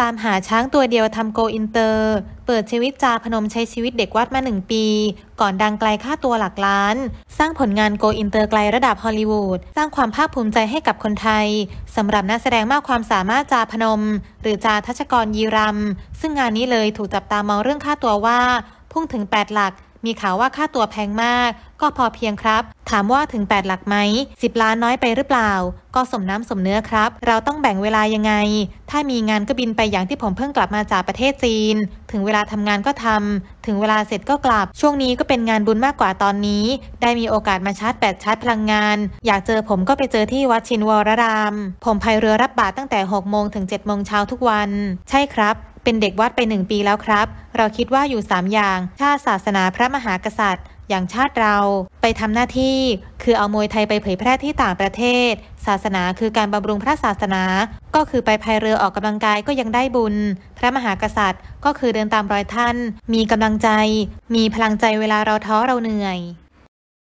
ตามหาช้างตัวเดียวทำโกอินเตอร์ เปิดชีวิตจาพนมใช้ชีวิตเด็กวัดมาหนึ่งปี ก่อนดังไกลค่าตัวหลักล้าน สร้างผลงานโกอินเตอร์ไกลระดับฮอลลีวูด สร้างความภาคภูมิใจให้กับคนไทยสำหรับนักแสดงมากความสามารถจาพนม หรือจาทัชชกรยีรัมย์ซึ่งงานนี้เลยถูกจับตามองเรื่องค่าตัวว่า พุ่งถึง 8 หลัก มีข่าวว่าค่าตัวแพงมาก ก็พอเพียงครับ ถามว่าถึง 8 หลักไหม 10 ล้านน้อยไปหรือเปล่า ก็สมน้ำสมเนื้อครับ เราต้องแบ่งเวลายังไง ถ้ามีงานก็บินไปอย่างที่ผมเพิ่งกลับมาจากประเทศจีน ถึงเวลาทำงานก็ทำ ถึงเวลาเสร็จก็กลับ ช่วงนี้ก็เป็นงานบุญมากกว่าตอนนี้ ได้มีโอกาสมาชาร์จแบตชาร์จพลังงาน อยากเจอผมก็ไปเจอที่วัดชินวรราม ผมพายเรือรับบาตรตั้งแต่6โมงถึง7โมงเช้าทุกวัน ใช่ครับ เป็นเด็กวัดไปหนึ่งปีแล้วครับ เราคิดว่าอยู่ 3 อย่าง ชาติศาสนาพระมหากษัตริย์ อย่างชาติเรา ไปทำหน้าที่ คือเอามวยไทยไปเผยแพร่ที่ต่างประเทศ ศาสนาคือการบำรุงพระศาสนา ก็คือไปพายเรือออกกำลังกายก็ยังได้บุญ พระมหากษัตริย์ ก็คือเดินตามรอยท่าน มีกำลังใจ มีพลังใจเวลาเราท้อเราเหนื่อย